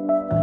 Bye.